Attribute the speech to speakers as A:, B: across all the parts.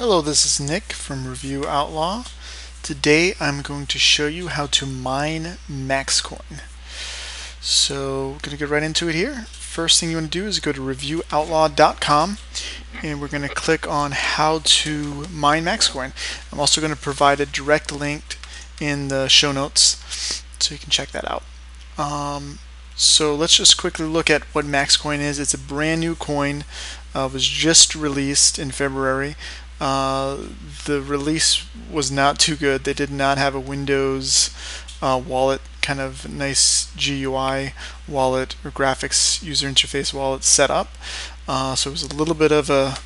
A: Hello, this is Nick from Review Outlaw. Today I'm going to show you how to mine Maxcoin. So, we're going to get right into it here. First thing you want to do is go to reviewoutlaw.com and we're going to click on how to mine Maxcoin. I'm also going to provide a direct link in the show notes so you can check that out. Um, so let's just quickly look at what Maxcoin is. It's a brand new coin. Uh, was just released in February. Uh, the release was not too good. They did not have a Windows uh, wallet, kind of nice GUI wallet or graphics user interface wallet set up. Uh, so it was a little bit of a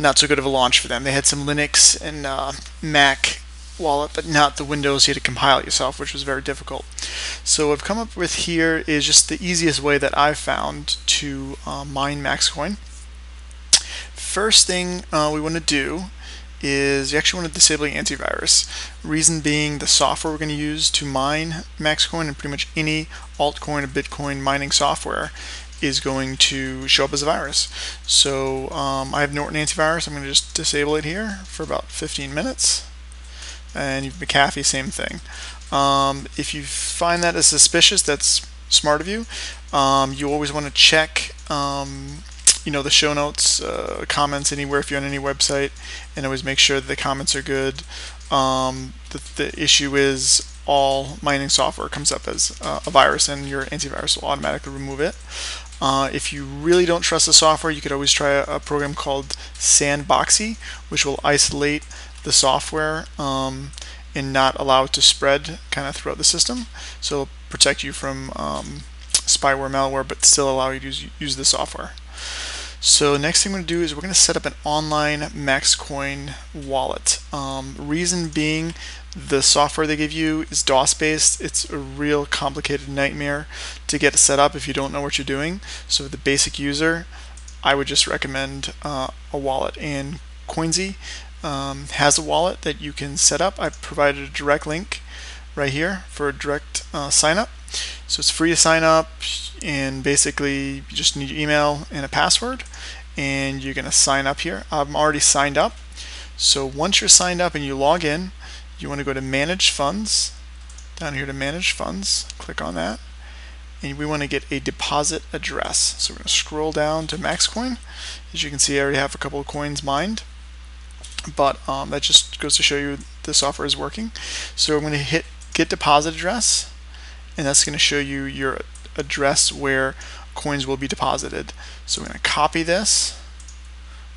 A: not so good of a launch for them. They had some Linux and uh, Mac wallet, but not the Windows you had to compile it yourself, which was very difficult. So what I've come up with here is just the easiest way that I've found to uh, mine Maxcoin first thing uh, we want to do is you actually want to disable the antivirus. Reason being the software we're going to use to mine Maxcoin and pretty much any altcoin or Bitcoin mining software is going to show up as a virus. So um, I have Norton antivirus. I'm going to just disable it here for about 15 minutes. And McAfee, same thing. Um, if you find that as suspicious, that's smart of you. Um, you always want to check um, you know the show notes, uh, comments anywhere if you're on any website, and always make sure that the comments are good. Um, the, the issue is all mining software comes up as uh, a virus, and your antivirus will automatically remove it. Uh, if you really don't trust the software, you could always try a, a program called Sandboxie, which will isolate the software um, and not allow it to spread kind of throughout the system. So it'll protect you from um, spyware, malware, but still allow you to use, use the software. So next thing we're going to do is we're going to set up an online Maxcoin wallet. Um, reason being the software they give you is DOS based. It's a real complicated nightmare to get set up if you don't know what you're doing. So the basic user, I would just recommend uh, a wallet. And Coins-E um, has a wallet that you can set up. I've provided a direct link right here for a direct uh, sign up. So it's free to sign up and basically you just need your email and a password and you're going to sign up here. I'm already signed up. So once you're signed up and you log in, you want to go to manage funds down here to manage funds click on that and we want to get a deposit address so we're going to scroll down to Maxcoin as you can see I already have a couple of coins mined but um, that just goes to show you the software is working so I'm going to hit get deposit address and that's going to show you your address where coins will be deposited. So we're going to copy this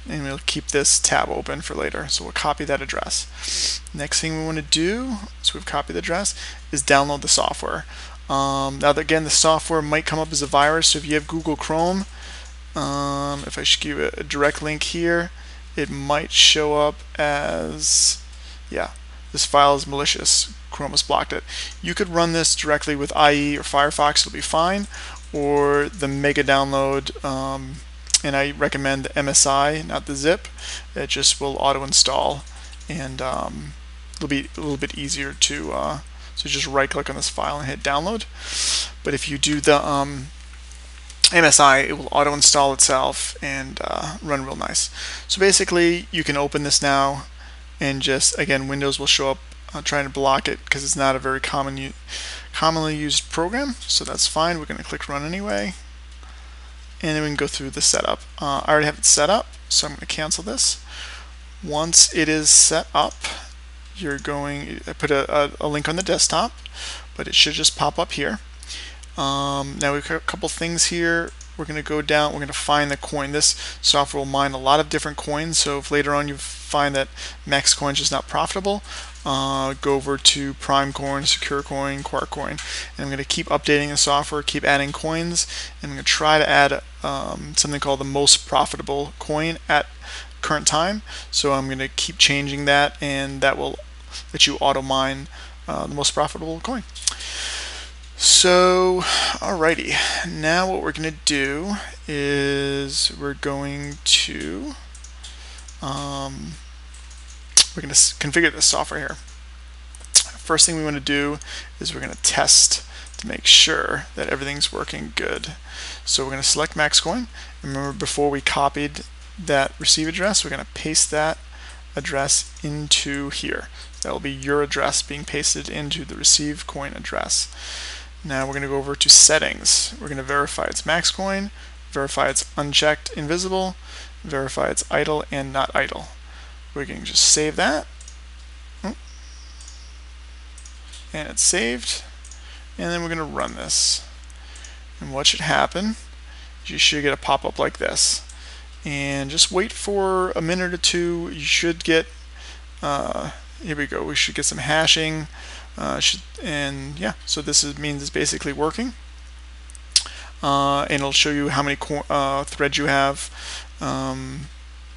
A: and we'll keep this tab open for later. So we'll copy that address. Next thing we want to do, so we've copied the address, is download the software. Um, now again, the software might come up as a virus, so if you have Google Chrome, um, if I should give a direct link here, it might show up as, yeah, this file is malicious. Chrome has blocked it. You could run this directly with IE or Firefox, it'll be fine, or the mega download, um, and I recommend the MSI, not the zip. It just will auto install and um, it'll be a little bit easier to, uh, so just right click on this file and hit download. But if you do the um, MSI, it will auto install itself and uh, run real nice. So basically, you can open this now and just again Windows will show up uh, trying to block it because it's not a very common commonly used program so that's fine we're going to click run anyway. And then we can go through the setup. Uh, I already have it set up so I'm going to cancel this. Once it is set up you're going I put a, a, a link on the desktop but it should just pop up here. Um, now we've got a couple things here. We're going to go down, we're going to find the coin. This software will mine a lot of different coins, so if later on you find that Max Coin is not profitable, uh, go over to Prime Coin, Secure Coin, Quark Coin, and I'm going to keep updating the software, keep adding coins, and I'm going to try to add um, something called the most profitable coin at current time. So I'm going to keep changing that, and that will let you auto mine uh, the most profitable coin. So, alrighty, now what we're going to do is we're going to um, we're going to configure this software here. First thing we want to do is we're going to test to make sure that everything's working good. So we're going to select Maxcoin. Remember before we copied that receive address, we're going to paste that address into here. That will be your address being pasted into the receive coin address. Now we're going to go over to settings. We're going to verify it's max coin, verify it's unchecked invisible, verify it's idle and not idle. We can just save that. Hmm. And it's saved. And then we're going to run this. And what should happen you should get a pop-up like this. And just wait for a minute or two. You should get, uh, here we go, we should get some hashing. Uh, should, and yeah, so this is, means it's basically working. Uh, and it'll show you how many uh, threads you have. Um,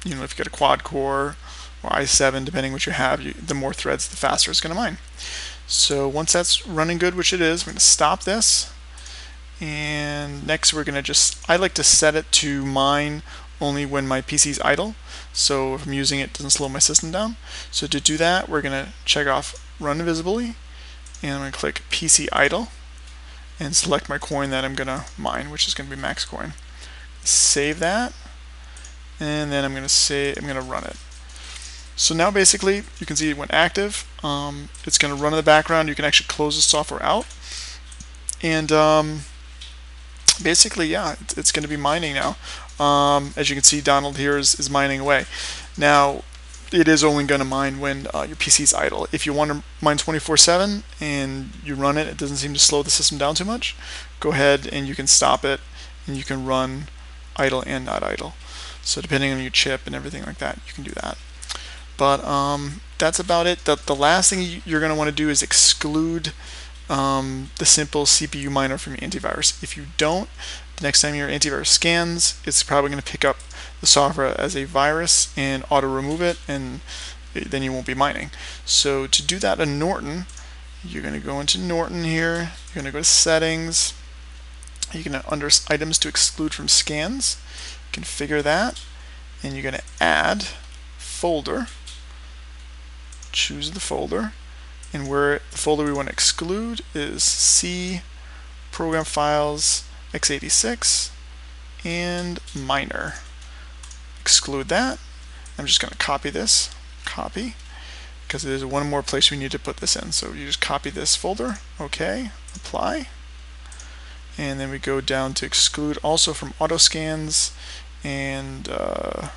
A: you know, if you get a quad core or i7, depending what you have, you, the more threads, the faster it's going to mine. So once that's running good, which it is, we're going to stop this. And next we're going to just, I like to set it to mine only when my PC is idle. So if I'm using it, it doesn't slow my system down. So to do that, we're going to check off run visibly. And I'm going to click PC idle and select my coin that I'm going to mine, which is going to be max coin. Save that. And then I'm going to say, I'm going to run it. So now basically you can see it went active. Um, it's going to run in the background. You can actually close the software out. And um, basically, yeah, it's going to be mining now. Um, as you can see, Donald here is, is mining away. Now, it is only going to mine when uh, your PC is idle. If you want to mine 24-7 and you run it, it doesn't seem to slow the system down too much, go ahead and you can stop it and you can run idle and not idle. So depending on your chip and everything like that, you can do that. But um, that's about it. The, the last thing you're going to want to do is exclude um, the simple CPU miner from your antivirus. If you don't, the next time your antivirus scans, it's probably going to pick up the software as a virus and auto remove it, and then you won't be mining. So to do that in Norton, you're going to go into Norton here, you're going to go to settings, you're going to under items to exclude from scans, configure that, and you're going to add folder, choose the folder, and where the folder we want to exclude is C program files x86 and miner. Exclude that. I'm just going to copy this, copy, because there's one more place we need to put this in. So you just copy this folder, okay, apply, and then we go down to exclude also from auto scans and uh,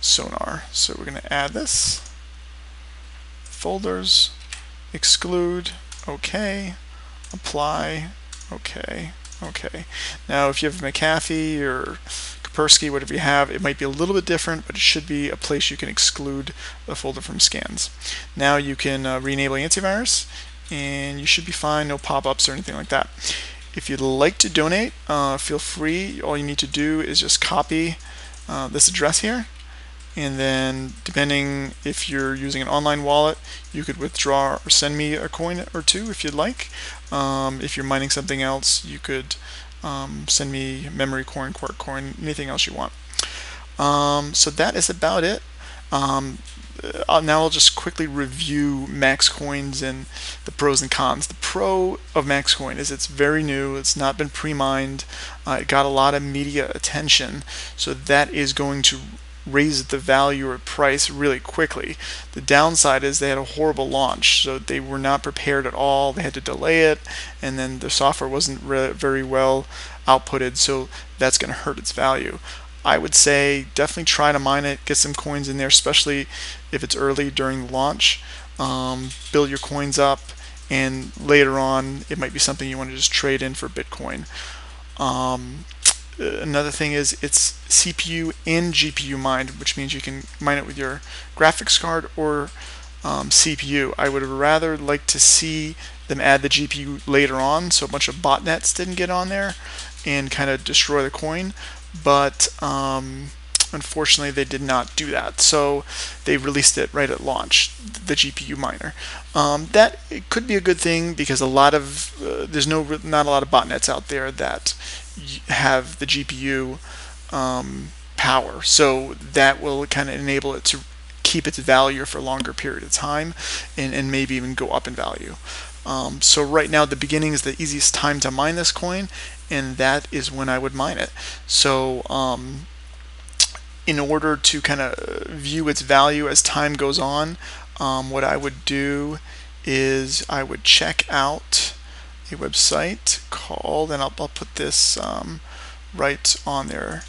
A: sonar. So we're going to add this, folders, exclude, okay, apply, okay, okay. Now if you have McAfee or Kaspersky, whatever you have, it might be a little bit different, but it should be a place you can exclude the folder from scans. Now you can uh, re-enable antivirus and you should be fine, no pop-ups or anything like that. If you'd like to donate, uh, feel free. All you need to do is just copy uh, this address here. And then depending if you're using an online wallet you could withdraw or send me a coin or two if you'd like. Um, if you're mining something else you could um, send me memory coin quark coin anything else you want. Um, so that is about it. Um, now I'll just quickly review Max Coins and the pros and cons. The pro of Max Coin is it's very new, it's not been pre-mined, uh, it got a lot of media attention, so that is going to raise the value or price really quickly. The downside is they had a horrible launch, so they were not prepared at all. They had to delay it, and then the software wasn't very well outputted, so that's going to hurt its value. I would say definitely try to mine it, get some coins in there, especially if it's early during the launch. Um, build your coins up, and later on, it might be something you want to just trade in for Bitcoin. Um, another thing is it's CPU and GPU mined, which means you can mine it with your graphics card or um, CPU. I would rather like to see them add the GPU later on so a bunch of botnets didn't get on there and kind of destroy the coin, but um, unfortunately they did not do that. So they released it right at launch, the GPU miner. Um, that could be a good thing because a lot of uh, there's no not a lot of botnets out there that have the GPU um, power. So that will kind of enable it to keep its value for a longer period of time and, and maybe even go up in value. Um, so right now the beginning is the easiest time to mine this coin and that is when I would mine it. So um, in order to kind of view its value as time goes on, um, what I would do is I would check out a website called, and I'll, I'll put this um, right on there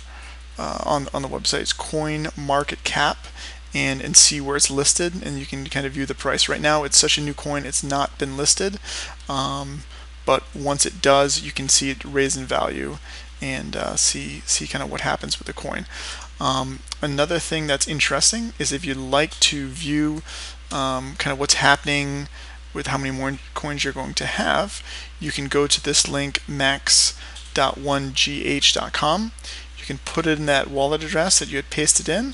A: uh, on, on the website, it's Coin Market Cap. And, and see where it's listed and you can kind of view the price right now it's such a new coin it's not been listed um, but once it does you can see it raise in value and uh, see see kind of what happens with the coin um, another thing that's interesting is if you'd like to view um, kind of what's happening with how many more coins you're going to have, you can go to this link max.1gh.com. You can put it in that wallet address that you had pasted in,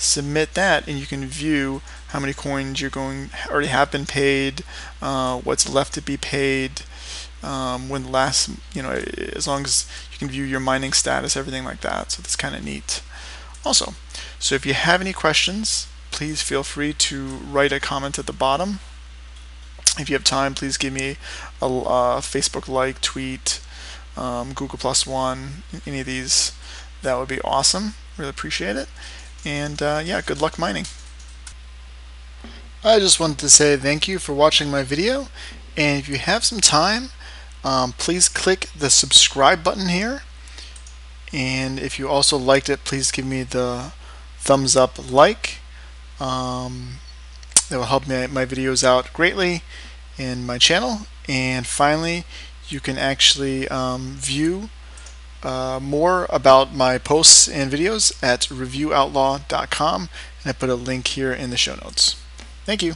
A: submit that, and you can view how many coins you're going already have been paid, uh, what's left to be paid, um, when last, you know, as long as you can view your mining status, everything like that. So that's kind of neat. Also, so if you have any questions, please feel free to write a comment at the bottom. If you have time, please give me a, a Facebook like, tweet, um, Google Plus One, any of these. That would be awesome. Really appreciate it. And uh, yeah, good luck mining. I just wanted to say thank you for watching my video. And if you have some time, um, please click the subscribe button here. And if you also liked it, please give me the thumbs up like. Um, that will help me, my videos out greatly in my channel. And finally, you can actually um, view uh, more about my posts and videos at reviewoutlaw.com. And I put a link here in the show notes. Thank you.